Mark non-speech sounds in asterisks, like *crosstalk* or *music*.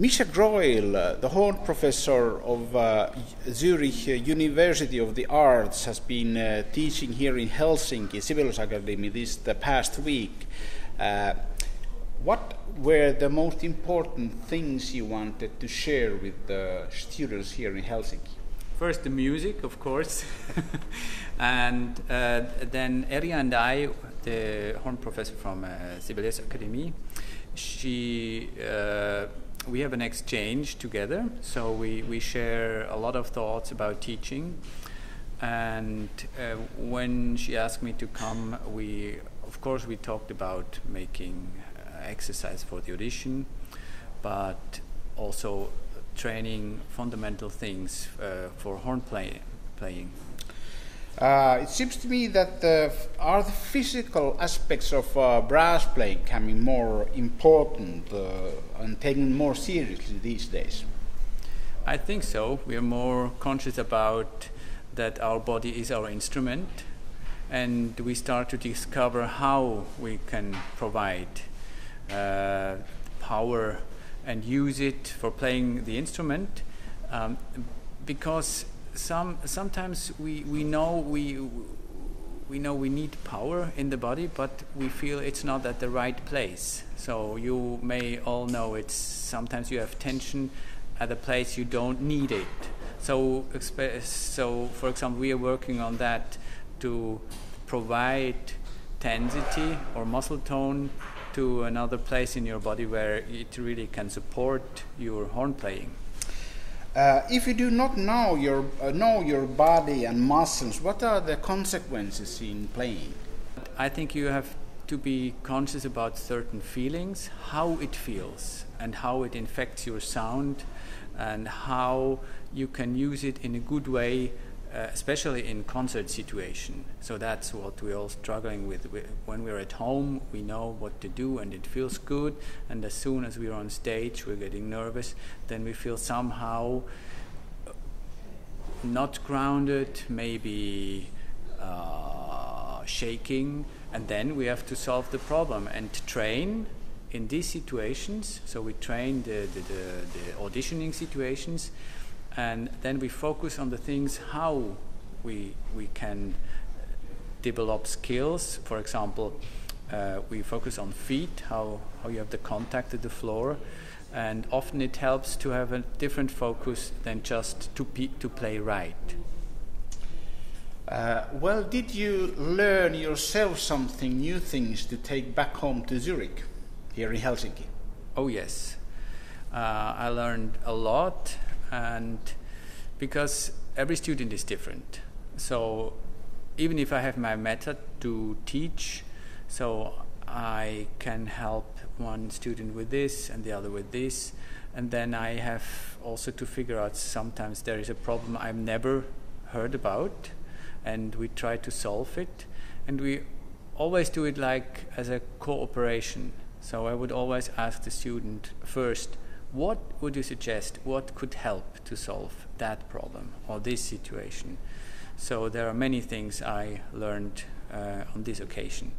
Mischa Greull, uh, the horn professor of uh, Zurich University of the Arts, has been uh, teaching here in Helsinki Sibelius Academy this the past week. Uh, what were the most important things you wanted to share with the students here in Helsinki? First, the music, of course, *laughs* and uh, then Erja and I, the horn professor from uh, Sibelius Academy, she we have an exchange together, so we, we share a lot of thoughts about teaching. And uh, when she asked me to come, we, of course, we talked about making uh, exercise for the audition, but also training fundamental things uh, for horn play, playing. Uh, it seems to me that the, are the physical aspects of uh, brass playing becoming more important uh, and taken more seriously these days? I think so. We are more conscious about that our body is our instrument, and we start to discover how we can provide uh, power and use it for playing the instrument, um, because some sometimes we, we know we we know we need power in the body, but we feel it's not at the right place. So you may all know it's sometimes you have tension at a place you don't need it. So so for example, we are working on that to provide tensity or muscle tone to another place in your body where it really can support your horn playing. Uh, if you do not know your, uh, know your body and muscles, what are the consequences in playing? I think you have to be conscious about certain feelings, how it feels, and how it infects your sound, and how you can use it in a good way uh, especially in concert situation. So that's what we're all struggling with. When we're at home, we know what to do and it feels good. And as soon as we're on stage, we're getting nervous. Then we feel somehow not grounded, maybe uh, shaking. And then we have to solve the problem and train in these situations. So we train the, the, the, the auditioning situations and then we focus on the things how we we can develop skills. For example, uh, we focus on feet, how how you have the contact with the floor, and often it helps to have a different focus than just to pe- to play right. Uh, well, did you learn yourself something new things to take back home to Zurich, here in Helsinki? Oh yes, uh, I learned a lot and because every student is different. So even if I have my method to teach, so I can help one student with this and the other with this, and then I have also to figure out sometimes there is a problem I've never heard about, and we try to solve it, and we always do it like as a cooperation. So I would always ask the student first what would you suggest? What could help to solve that problem or this situation? So there are many things I learned uh, on this occasion.